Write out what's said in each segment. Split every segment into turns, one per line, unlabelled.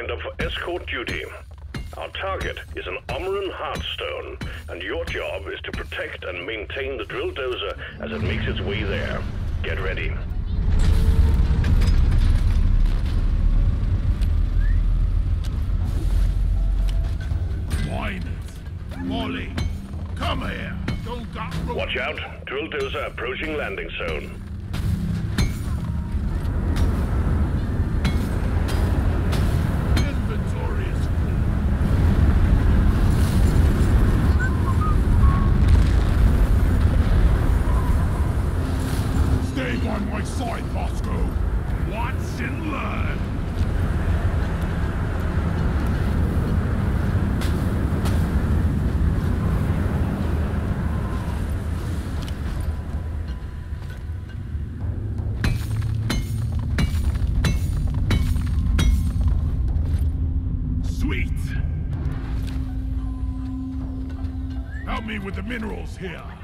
signed up for escort duty. Our target is an Ommoran Heartstone, and your job is to protect and maintain the drill dozer as it makes its way there. Get ready.
Molly, come here.
Watch out. Drill dozer approaching landing zone.
minerals here.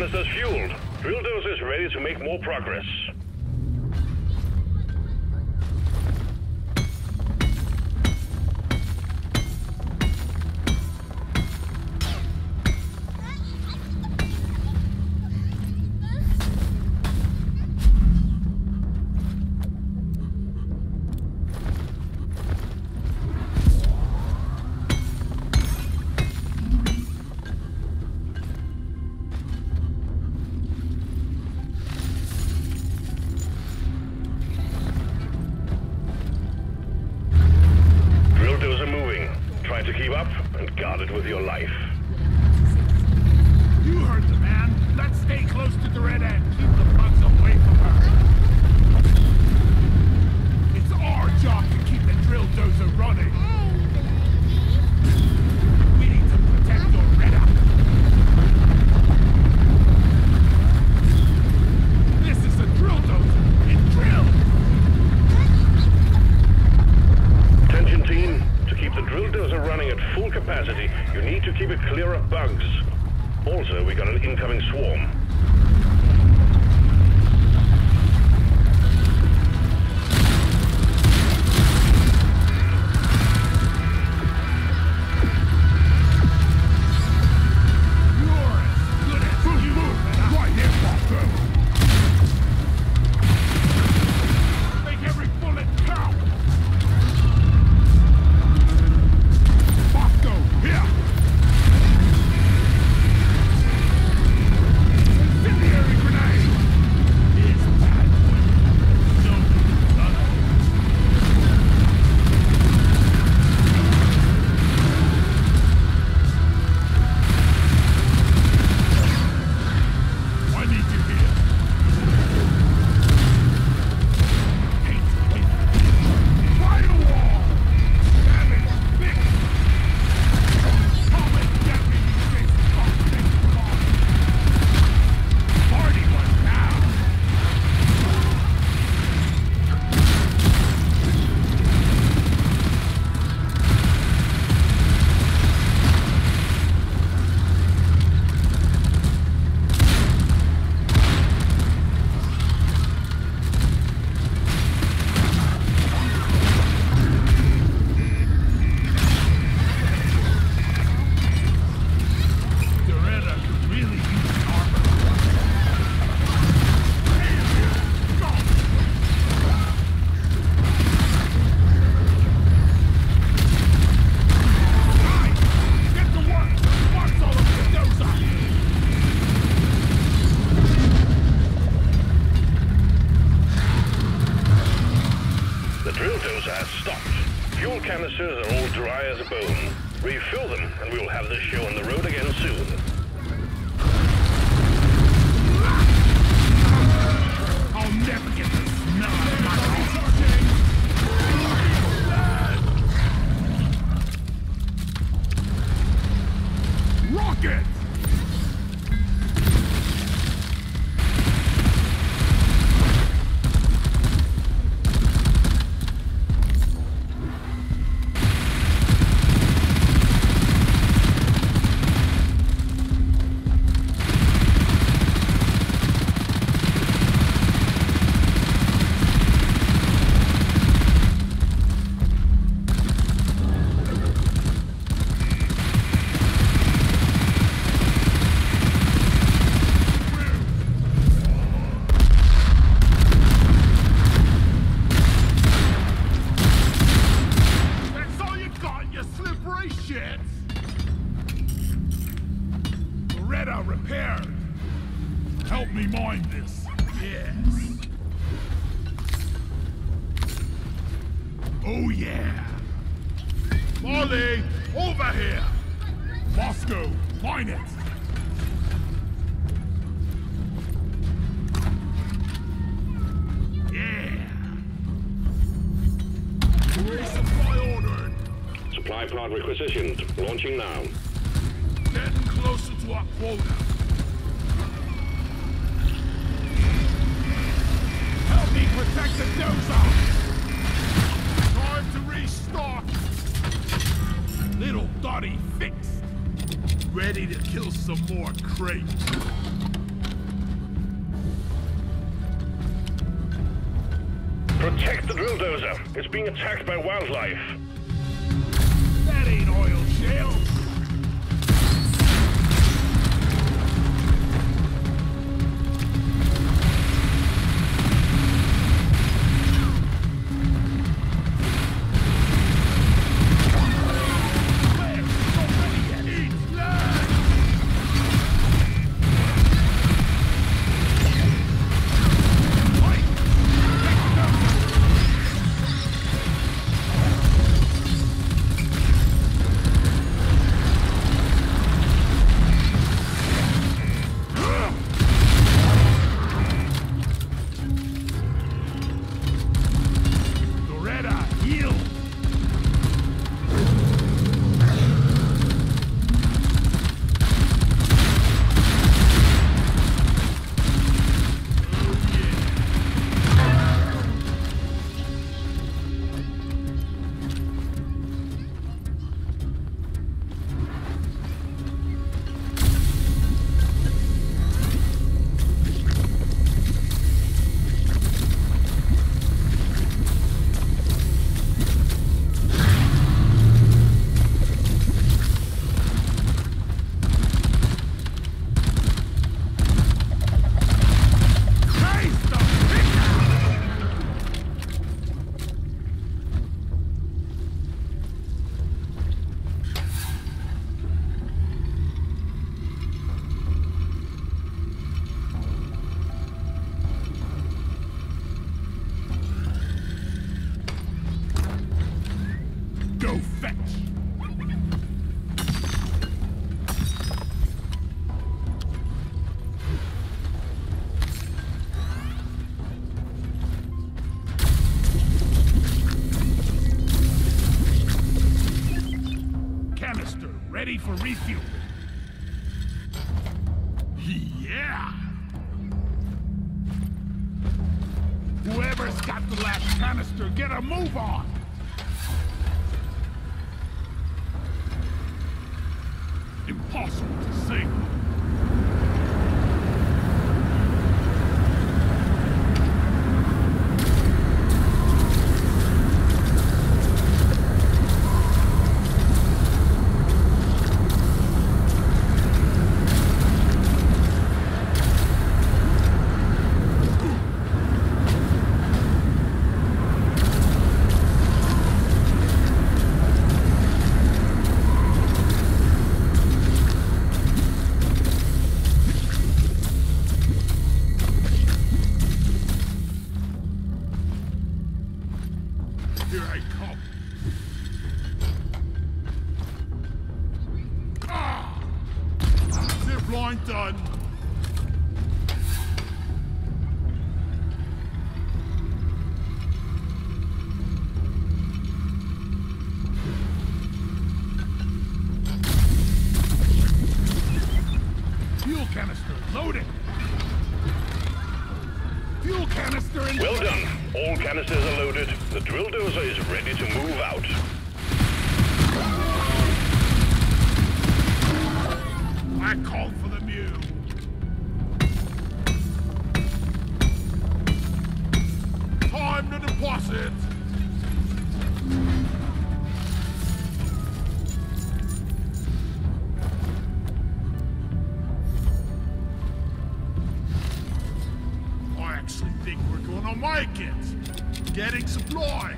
canisters fueled. Bulldozer is ready to make more progress. incoming swarm. Oh yeah. Molly, over here. Moscow, mine it. Yeah. Resupply ordered.
Supply pod requisitioned. Launching now.
Getting closer to our quota. Help me protect the dozer! Time to restock! Little Dottie fixed. Ready to kill some more crates.
Protect the drill dozer. It's being attacked by wildlife.
That ain't oil shale. For refuel. Yeah! Whoever's got the last canister, get a move on! Impossible to sing. Line done. I like it. Getting supplies.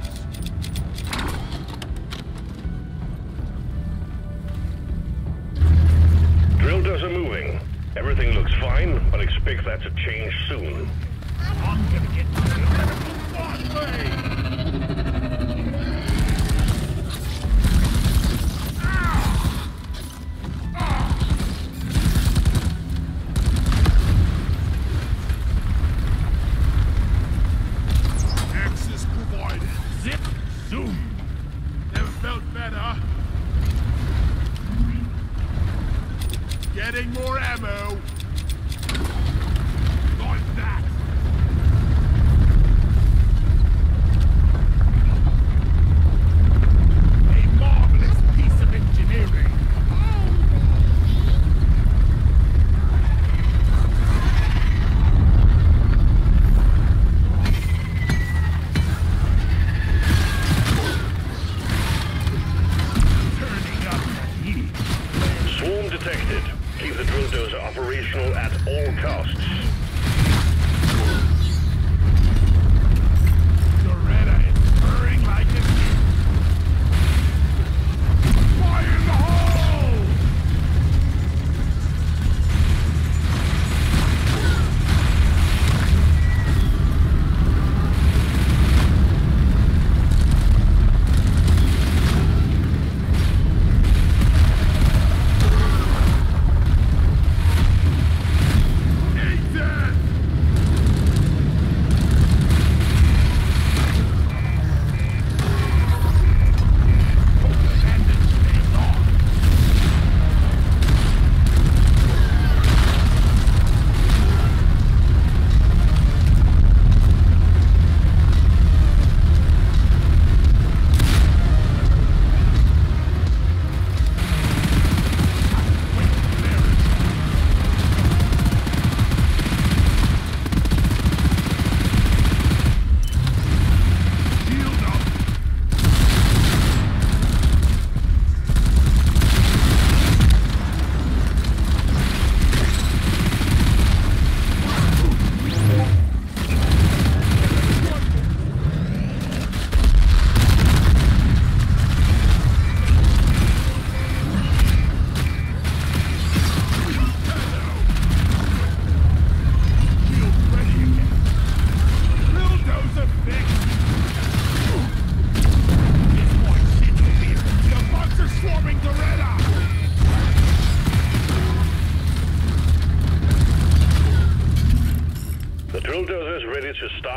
Drill does are moving.
Everything looks fine, but expect that to change soon.
I'm gonna get to the
medical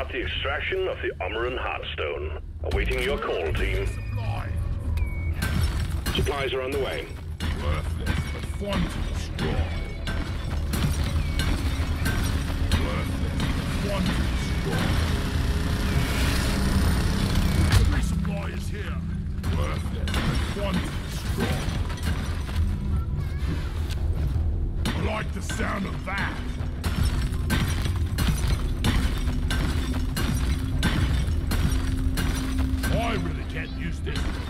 the extraction of the Ommoran Heartstone. Awaiting your call, team. Supplies are on the way.
Worthless, but fun to destroy. Worthless, but fun to destroy. My supply is here. Worthless, but fun to destroy. I like the sound of that. I really can't use this.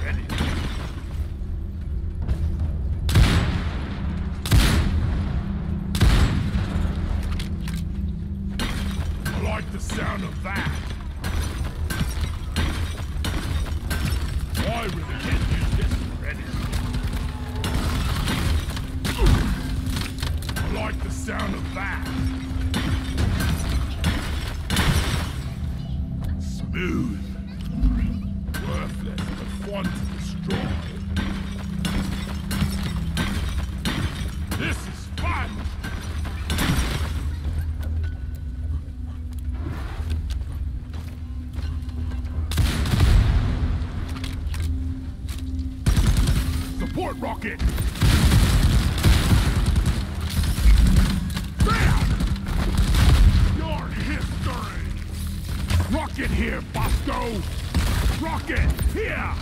rocket! Here!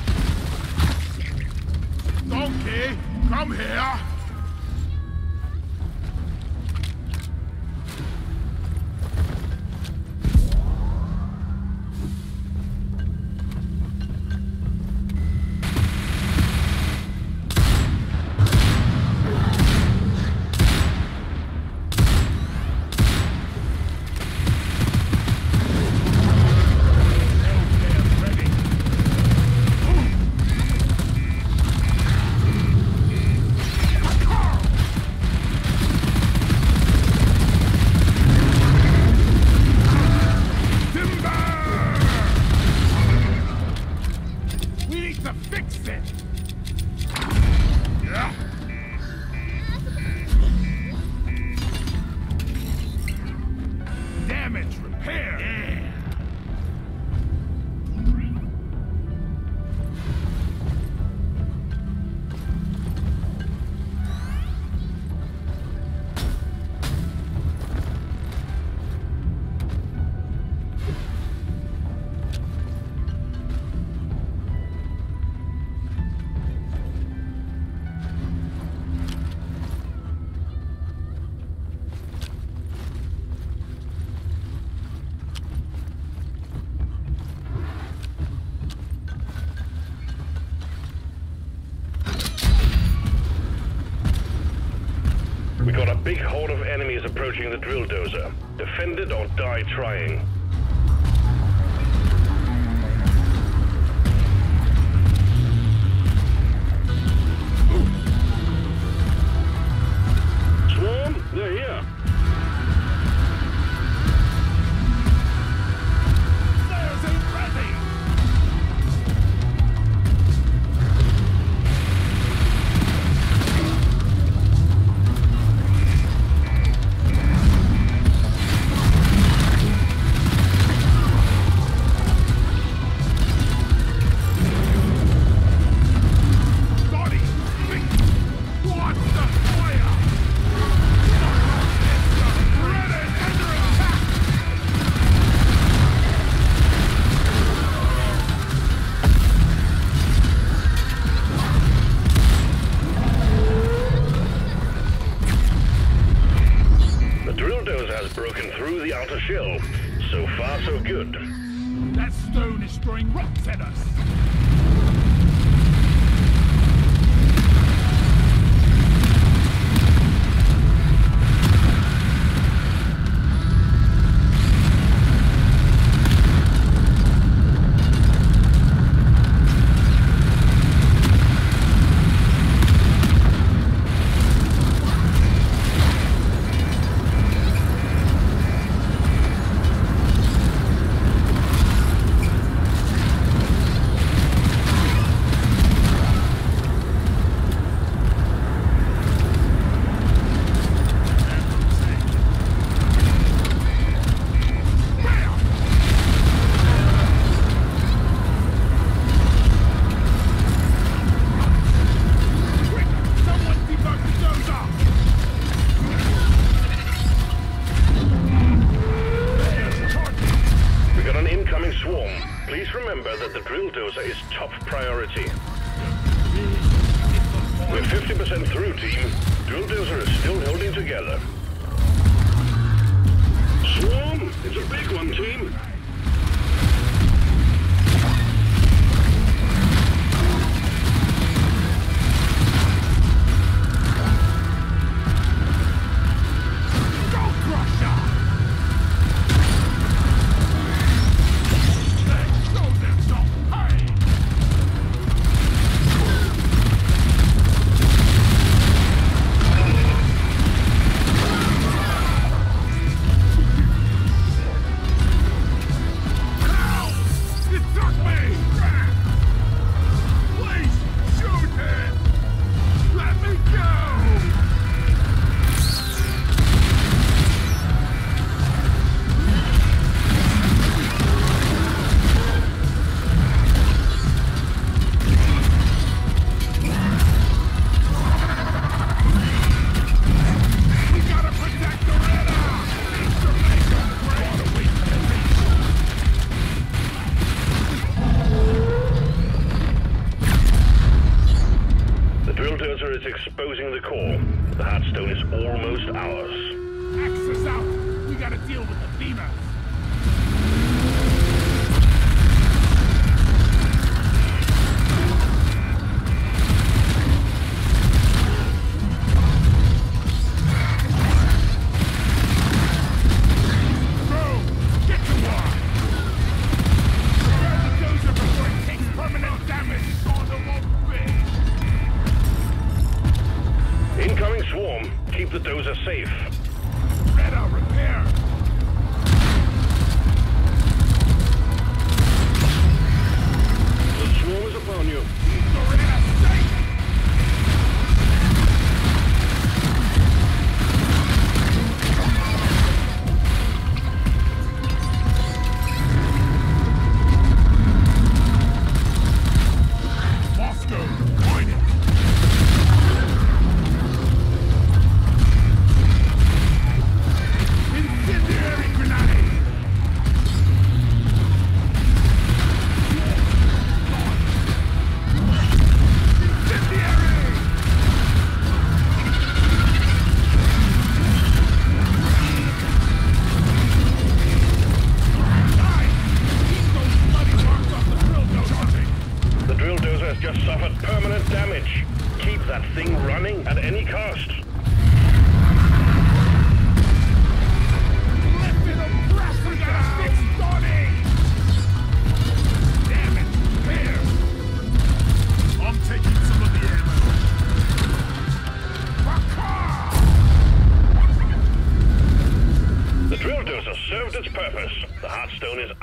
Donkey, come here!
need
to fix it! Big horde of enemies approaching the drill dozer. Defend it or die trying.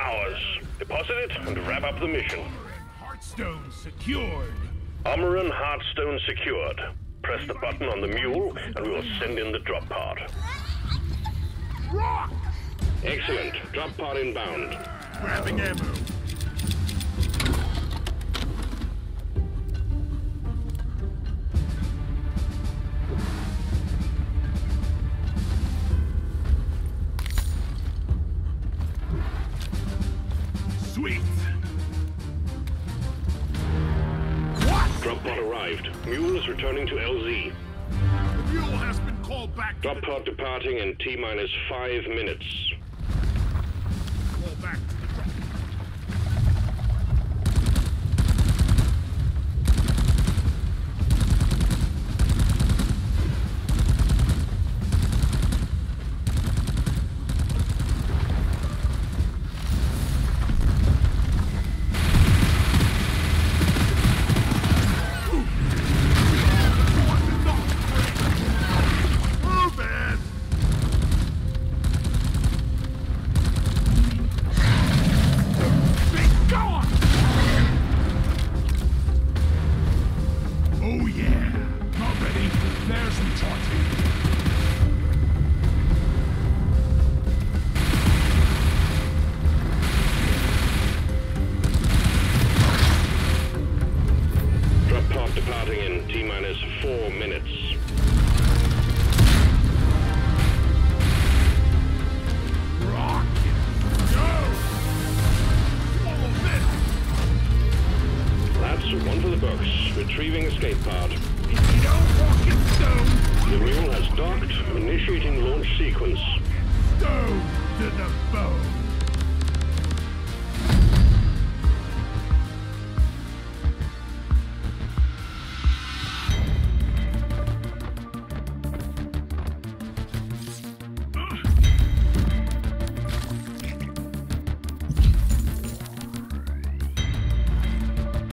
ours.
Deposit it and wrap up the mission.
Heartstone secured.
Ommoran Heartstone secured. Press the button on the mule, and we will send in the drop pod.
Rock!
Excellent. Drop pod inbound.
Grabbing ammo.
starting in T minus five minutes. T minus four minutes.